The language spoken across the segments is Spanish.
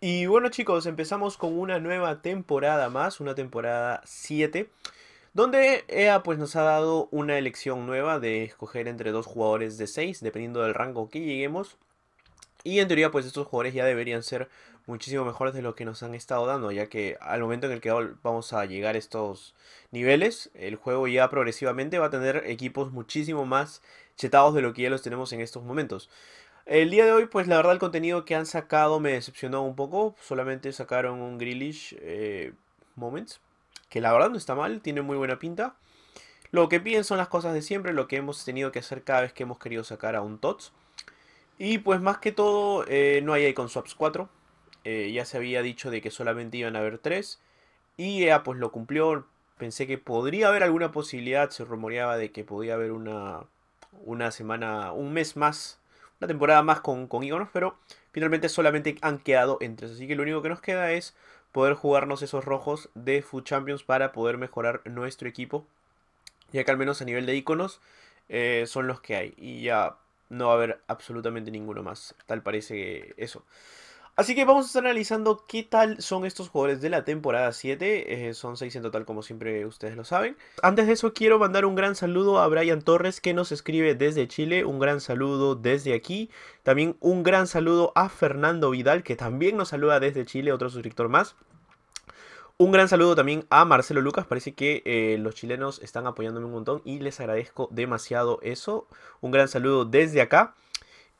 Y bueno chicos, empezamos con una nueva temporada más, una temporada 7, donde EA pues nos ha dado una elección nueva de escoger entre dos jugadores de 6, dependiendo del rango que lleguemos. Y en teoría pues estos jugadores ya deberían ser muchísimo mejores de lo que nos han estado dando, ya que al momento en el que vamos a llegar a estos niveles, el juego ya progresivamente va a tener equipos muchísimo más chetados de lo que ya los tenemos en estos momentos. El día de hoy, pues la verdad el contenido que han sacado me decepcionó un poco. Solamente sacaron un Grillish eh, Moments, que la verdad no está mal, tiene muy buena pinta. Lo que piden son las cosas de siempre, lo que hemos tenido que hacer cada vez que hemos querido sacar a un TOTS. Y pues más que todo, eh, no hay Icon Swaps 4. Eh, ya se había dicho de que solamente iban a haber 3. Y ya pues lo cumplió. Pensé que podría haber alguna posibilidad, se rumoreaba de que podía haber una, una semana, un mes más una temporada más con, con iconos, pero finalmente solamente han quedado en tres. Así que lo único que nos queda es poder jugarnos esos rojos de Food Champions para poder mejorar nuestro equipo. Ya que al menos a nivel de iconos eh, son los que hay. Y ya no va a haber absolutamente ninguno más. Tal parece eso. Así que vamos a estar analizando qué tal son estos jugadores de la temporada 7. Eh, son 6 en total como siempre ustedes lo saben. Antes de eso quiero mandar un gran saludo a Brian Torres que nos escribe desde Chile. Un gran saludo desde aquí. También un gran saludo a Fernando Vidal que también nos saluda desde Chile, otro suscriptor más. Un gran saludo también a Marcelo Lucas. Parece que eh, los chilenos están apoyándome un montón y les agradezco demasiado eso. Un gran saludo desde acá.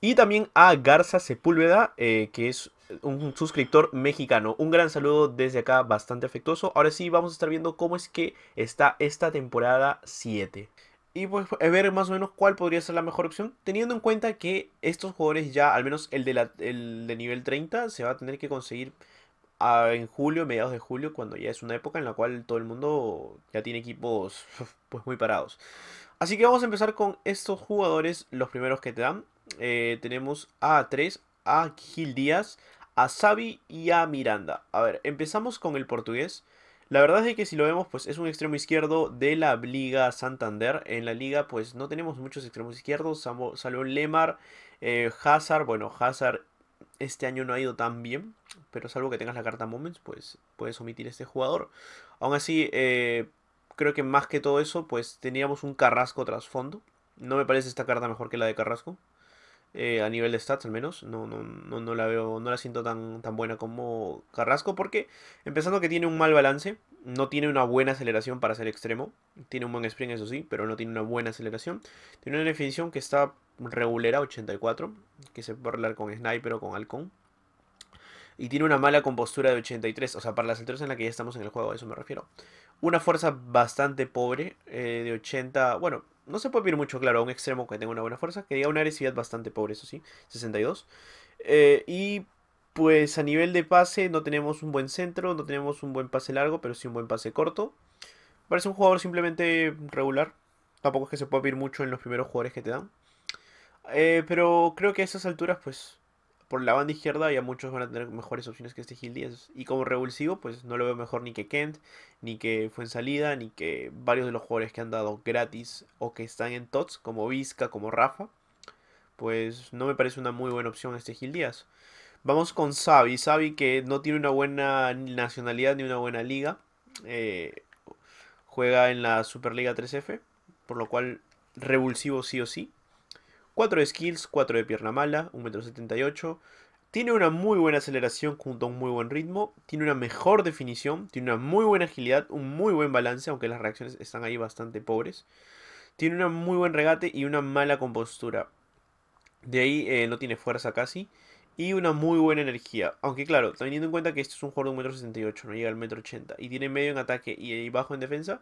Y también a Garza Sepúlveda, eh, que es un suscriptor mexicano. Un gran saludo desde acá, bastante afectuoso. Ahora sí, vamos a estar viendo cómo es que está esta temporada 7. Y pues ver más o menos cuál podría ser la mejor opción, teniendo en cuenta que estos jugadores ya, al menos el de, la, el de nivel 30, se va a tener que conseguir en julio, mediados de julio, cuando ya es una época en la cual todo el mundo ya tiene equipos pues muy parados. Así que vamos a empezar con estos jugadores, los primeros que te dan. Eh, tenemos a 3, a Gil Díaz, a Xavi y a Miranda. A ver, empezamos con el portugués. La verdad es que si lo vemos, pues es un extremo izquierdo de la Liga Santander. En la liga, pues no tenemos muchos extremos izquierdos. Salió Lemar, eh, Hazard. Bueno, Hazard este año no ha ido tan bien. Pero salvo que tengas la carta Moments, pues puedes omitir este jugador. Aún así, eh, creo que más que todo eso, pues teníamos un Carrasco trasfondo. No me parece esta carta mejor que la de Carrasco. Eh, a nivel de stats al menos. No, no, no, no, la veo, no la siento tan, tan buena como Carrasco. Porque empezando que tiene un mal balance. No tiene una buena aceleración para ser extremo. Tiene un buen sprint, eso sí, pero no tiene una buena aceleración. Tiene una definición que está regulera, 84. Que se puede arreglar con Sniper o con Halcón. Y tiene una mala compostura de 83. O sea, para las alturas en las que ya estamos en el juego, a eso me refiero. Una fuerza bastante pobre, eh, de 80. Bueno, no se puede ver mucho, claro, a un extremo que tenga una buena fuerza. Que diga una agresividad bastante pobre, eso sí, 62. Eh, y pues a nivel de pase no tenemos un buen centro, no tenemos un buen pase largo, pero sí un buen pase corto. Parece un jugador simplemente regular. Tampoco es que se pueda ver mucho en los primeros jugadores que te dan. Eh, pero creo que a esas alturas, pues por la banda izquierda ya muchos van a tener mejores opciones que este Gil 10. Y como revulsivo, pues no lo veo mejor ni que Kent, ni que salida ni que varios de los jugadores que han dado gratis o que están en TOTS, como Vizca, como Rafa. Pues no me parece una muy buena opción este Gil Díaz. Vamos con Xavi. Xavi que no tiene una buena nacionalidad ni una buena liga. Eh, juega en la Superliga 3F. Por lo cual revulsivo sí o sí. 4 de skills, 4 de pierna mala, 1,78m. Tiene una muy buena aceleración junto a un muy buen ritmo. Tiene una mejor definición. Tiene una muy buena agilidad, un muy buen balance, aunque las reacciones están ahí bastante pobres. Tiene una muy buen regate y una mala compostura. De ahí eh, no tiene fuerza casi. Y una muy buena energía. Aunque claro, teniendo en cuenta que este es un jugador de 1,68m, no llega al 1,80m. Y tiene medio en ataque y bajo en defensa.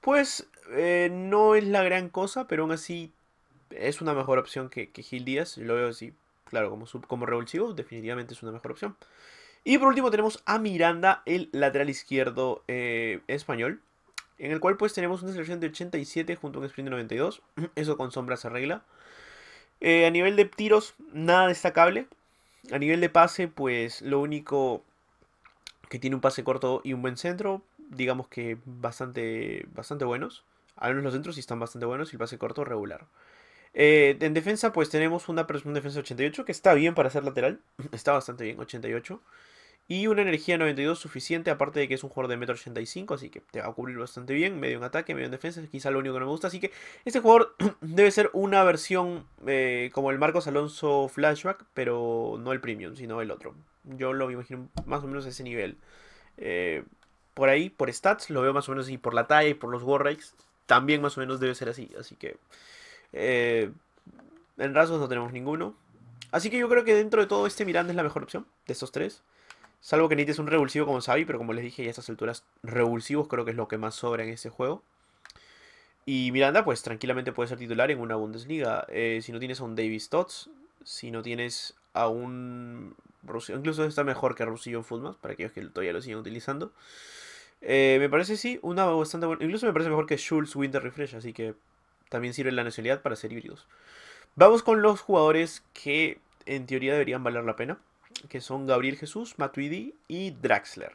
Pues eh, no es la gran cosa, pero aún así es una mejor opción que, que Gil Díaz. Lo veo así, claro, como, como revulsivo, definitivamente es una mejor opción. Y por último tenemos a Miranda, el lateral izquierdo eh, español. En el cual pues tenemos una selección de 87 junto a un sprint de 92. Eso con sombras se arregla. Eh, a nivel de tiros, nada destacable. A nivel de pase, pues lo único que tiene un pase corto y un buen centro. Digamos que bastante, bastante buenos. Al menos los centros sí están bastante buenos y el pase corto regular. Eh, en defensa, pues tenemos una, una defensa de 88 que está bien para ser lateral. Está bastante bien, 88. Y una energía 92 suficiente, aparte de que es un jugador de 1,85m, así que te va a cubrir bastante bien, medio en ataque, medio en defensa, es quizá lo único que no me gusta. Así que este jugador debe ser una versión eh, como el Marcos Alonso Flashback, pero no el Premium, sino el otro. Yo lo imagino más o menos a ese nivel. Eh, por ahí, por stats, lo veo más o menos así, por la talla y por los Warrakes, también más o menos debe ser así. Así que eh, en rasgos no tenemos ninguno. Así que yo creo que dentro de todo este Miranda es la mejor opción de estos tres. Salvo que necesites un revulsivo como Sabi, pero como les dije, ya a estas alturas, revulsivos creo que es lo que más sobra en este juego. Y Miranda, pues tranquilamente puede ser titular en una Bundesliga. Eh, si no tienes a un Davis Tots, si no tienes a un. Incluso está mejor que Rusillo en Footmas, para aquellos que todavía lo siguen utilizando. Eh, me parece, sí, una bastante buena. Incluso me parece mejor que Schultz Winter Refresh, así que también sirve la nacionalidad para ser híbridos. Vamos con los jugadores que en teoría deberían valer la pena que son Gabriel Jesús, Matuidi y Draxler.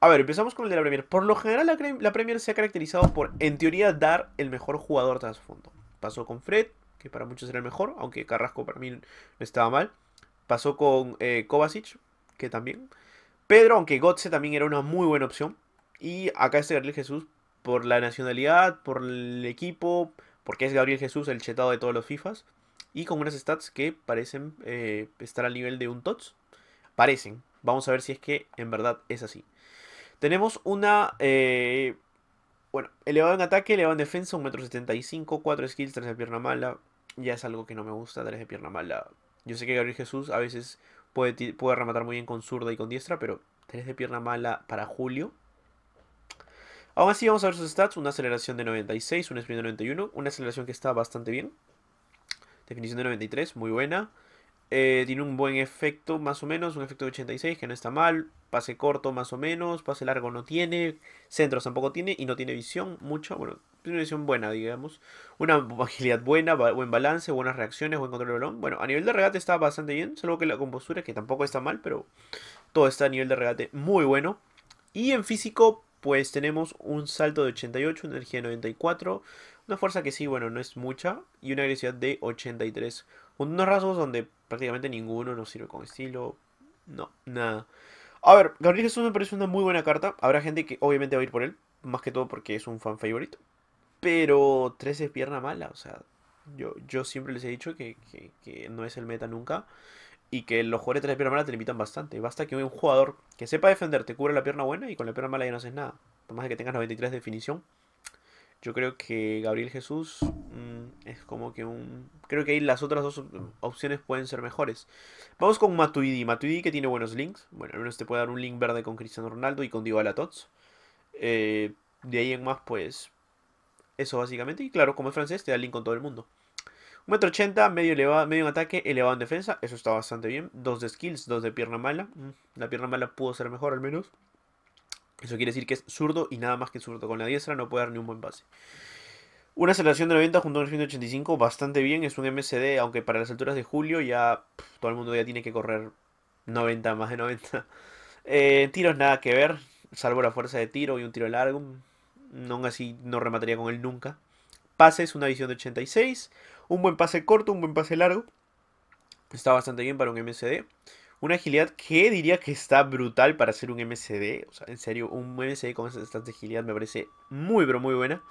A ver, empezamos con el de la Premier. Por lo general, la, Premier se ha caracterizado por, en teoría, dar el mejor jugador tras fondo. Pasó con Fred, que para muchos era el mejor, aunque Carrasco para mí no estaba mal. Pasó con eh, Kovacic, que también. Pedro, aunque Gotze también era una muy buena opción. Y acá este Gabriel Jesús, por la nacionalidad, por el equipo, porque es Gabriel Jesús el chetado de todos los FIFAs. Y con unas stats que parecen eh, estar al nivel de un TOTS. Parecen. Vamos a ver si es que en verdad es así. Tenemos una... Eh, bueno, elevado en ataque, elevado en defensa, 1,75m, 4 skills, 3 de pierna mala. Ya es algo que no me gusta, 3 de pierna mala. Yo sé que Gabriel Jesús a veces puede, puede rematar muy bien con zurda y con diestra, pero 3 de pierna mala para Julio. Aún así vamos a ver sus stats, una aceleración de 96, un sprint de 91, una aceleración que está bastante bien. Definición de 93, muy buena. Eh, tiene un buen efecto, más o menos, un efecto de 86, que no está mal. Pase corto, más o menos. Pase largo no tiene. Centros tampoco tiene. Y no tiene visión mucho. Bueno, tiene una visión buena, digamos. Una agilidad buena, buen balance, buenas reacciones, buen control del balón. Bueno, a nivel de regate está bastante bien. Solo que la compostura, que tampoco está mal, pero todo está a nivel de regate muy bueno. Y en físico, pues tenemos un salto de 88, energía de 94. Una fuerza que sí, bueno, no es mucha. Y una agresividad de 83. Unos rasgos donde prácticamente ninguno nos sirve con estilo. No, nada. A ver, Gabriel Jesús me parece una muy buena carta. Habrá gente que obviamente va a ir por él. Más que todo porque es un fan favorito. Pero 13 es pierna mala. O sea, yo, yo siempre les he dicho que, no es el meta nunca. Y que los jugadores de 3 pierna mala te limitan bastante. Basta que un jugador que sepa defender te cubre la pierna buena y con la pierna mala ya no haces nada. Por más de que tengas 93 de definición. Yo creo que Gabriel Jesús mm, es como que un... Creo que ahí las otras dos opciones pueden ser mejores. Vamos con Matuidi. Matuidi que tiene buenos links. Bueno, al menos te puede dar un link verde con Cristiano Ronaldo y con Dybala Tots. Eh, de ahí en más, pues... Eso básicamente. Y claro, como es francés, te da link con todo el mundo. 1,80m, medio, medio en ataque, elevado en defensa. Eso está bastante bien. Dos de skills, dos de pierna mala. Mm, la pierna mala pudo ser mejor al menos. Eso quiere decir que es zurdo y nada más que zurdo. Con la diestra no puede dar ni un buen pase. Una aceleración de 90 junto a un 185 bastante bien. Es un MCD, aunque para las alturas de julio ya todo el mundo ya tiene que correr 90, más de 90. Eh, tiros nada que ver, salvo la fuerza de tiro y un tiro largo. No así no remataría con él nunca. Pases, una visión de 86. Un buen pase corto, un buen pase largo. Está bastante bien para un MCD. Una agilidad que diría que está brutal para hacer un MCD. O sea, en serio, un MCD con esas stats de agilidad me parece muy, pero muy buena.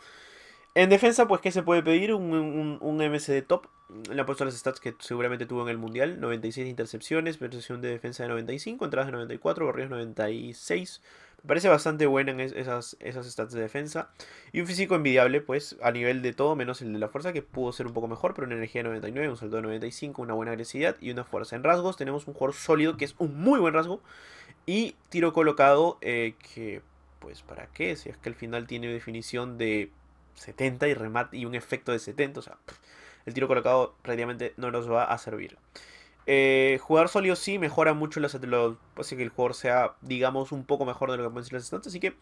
En defensa, pues, ¿qué se puede pedir? Un, un, un MCD top. Le ha puesto las stats que seguramente tuvo en el Mundial. 96 intercepciones, percepción de defensa de 95, entradas de 94, barrios 96. Me parece bastante buena en esas, esas stats de defensa. Y un físico envidiable, pues, a nivel de todo, menos el de la fuerza, que pudo ser un poco mejor, pero una energía de 99, un salto de 95, una buena agresividad y una fuerza. En rasgos tenemos un jugador sólido, que es un muy buen rasgo. Y tiro colocado, eh, que, pues, ¿para qué? Si es que al final tiene definición de 70 y remate y un efecto de 70, o sea, el tiro colocado prácticamente no nos va a servir. Eh, jugar sólido sí mejora mucho las lo hace que el jugador sea, digamos, un poco mejor de lo que pueden ser las estancias. Así que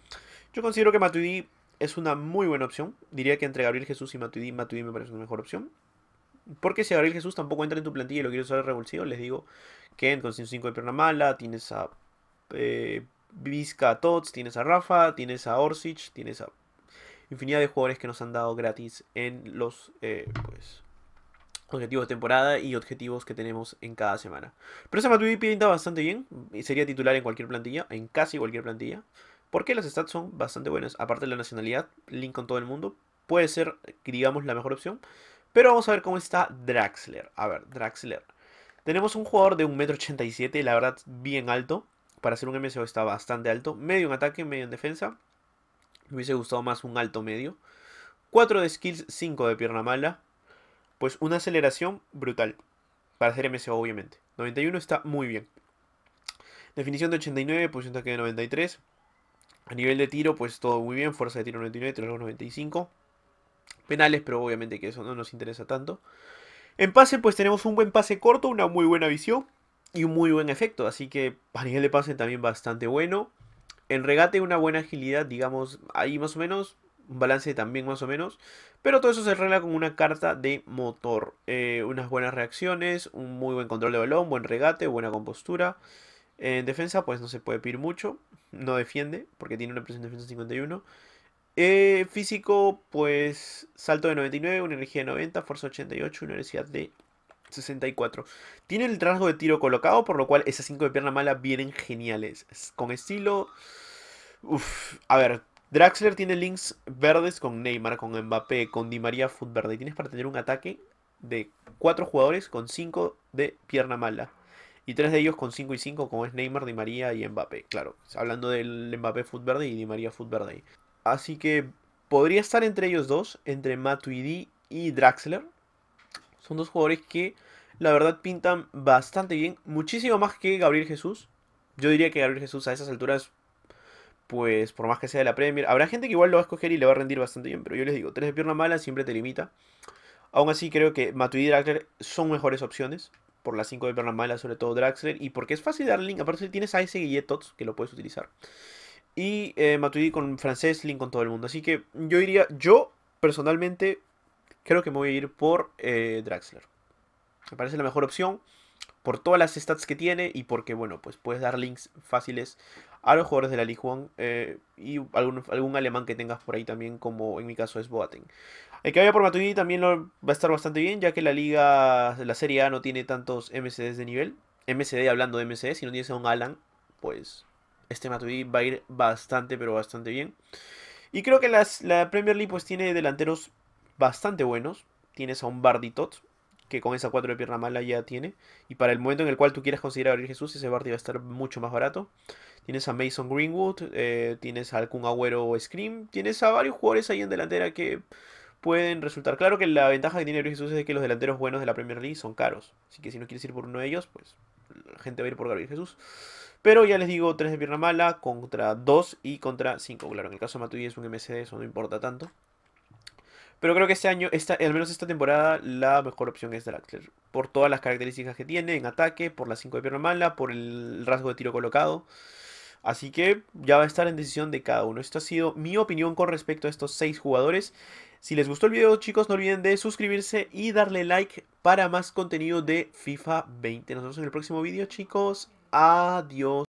yo considero que Matuidi es una muy buena opción. Diría que entre Gabriel Jesús y Matuidi, Matuidi me parece una mejor opción. Porque si Gabriel Jesús tampoco entra en tu plantilla y lo quieres usar revulsivo, les digo que en 5 de pierna mala, tienes a eh, Vizca Tots, tienes a Rafa, tienes a Orsic, tienes a infinidad de jugadores que nos han dado gratis en los eh, pues, objetivos de temporada y objetivos que tenemos en cada semana. Pero ese Matuidi pinta bastante bien y sería titular en cualquier plantilla, en casi cualquier plantilla. Porque las stats son bastante buenas. Aparte de la nacionalidad, link con todo el mundo. Puede ser, digamos, la mejor opción. Pero vamos a ver cómo está Draxler. A ver, Draxler. Tenemos un jugador de 1,87m, la verdad, bien alto. Para ser un MSO está bastante alto. Medio en ataque, medio en defensa. Me hubiese gustado más un alto medio. 4 de skills, 5 de pierna mala. Pues una aceleración brutal. Para hacer MSO, obviamente. 91 está muy bien. Definición de 89, posición de ataque de 93. A nivel de tiro, pues todo muy bien. Fuerza de tiro 99, tiro 95. Penales, pero obviamente que eso no nos interesa tanto. En pase, pues tenemos un buen pase corto, una muy buena visión y un muy buen efecto. Así que a nivel de pase también bastante bueno. En regate, una buena agilidad, digamos, ahí más o menos un balance también más o menos. Pero todo eso se arregla con una carta de motor. Eh, unas buenas reacciones, un muy buen control de balón, buen regate, buena compostura. En defensa, pues no se puede pedir mucho. No defiende, porque tiene una presión de defensa 51. Eh, físico, pues salto de 99, una energía de 90, fuerza 88, una energía de 64. Tiene el rasgo de tiro colocado, por lo cual esas 5 de pierna mala vienen geniales. Con estilo... A ver, Draxler tiene links verdes con Neymar, con Mbappé, con Di María Foot Verde. tienes para tener un ataque de 4 jugadores con 5 de pierna mala. Y 3 de ellos con 5 y 5, como es Neymar, Di María y Mbappé. Claro, hablando del Mbappé Foot Verde y Di María Foot Verde. Así que podría estar entre ellos dos, entre Matuidi y Draxler. Son dos jugadores que la verdad pintan bastante bien. Muchísimo más que Gabriel Jesús. Yo diría que Gabriel Jesús a esas alturas pues por más que sea de la Premier, habrá gente que igual lo va a escoger y le va a rendir bastante bien, pero yo les digo, 3 de pierna mala siempre te limita. Aún así creo que Matuidi y Draxler son mejores opciones, por las 5 de pierna mala, sobre todo Draxler, y porque es fácil darle link, aparte tienes a ese Guilletots que lo puedes utilizar. Y eh, Matuidi con francés, link con todo el mundo. Así que yo diría, yo personalmente creo que me voy a ir por eh, Draxler. Me parece la mejor opción por todas las stats que tiene y porque, bueno, pues puedes dar links fáciles a los jugadores de la League One eh, y algún, algún alemán que tengas por ahí también, como en mi caso es Boateng. El que vaya por Matuidi también va a estar bastante bien, ya que la liga, la Serie A no tiene tantos MCDs de nivel. MCD hablando de MCD, si no tienes a un Alan, pues este Matuidi va a ir bastante, pero bastante bien. Y creo que las, la Premier League pues tiene delanteros bastante buenos. Tienes a un Barditot, que con esa 4 de pierna mala ya tiene. Y para el momento en el cual tú quieras considerar a Jesús, ese Bardi va a estar mucho más barato. Tienes a Mason Greenwood, eh, tienes a algún Agüero Scream, tienes a varios jugadores ahí en delantera que pueden resultar. Claro que la ventaja que tiene Jesús es que los delanteros buenos de la Premier League son caros. Así que si no quieres ir por uno de ellos, pues la gente va a ir por Gabriel Jesús. Pero ya les digo, 3 de pierna mala contra 2 y contra 5. Claro, en el caso de Matuidi es un MCD, eso no importa tanto. Pero creo que este año, esta, al menos esta temporada, la mejor opción es Draxler. Por todas las características que tiene en ataque, por la 5 de pierna mala, por el rasgo de tiro colocado. Así que ya va a estar en decisión de cada uno. Esto ha sido mi opinión con respecto a estos 6 jugadores. Si les gustó el video chicos no olviden de suscribirse y darle like para más contenido de FIFA 20. Nos vemos en el próximo video chicos. Adiós.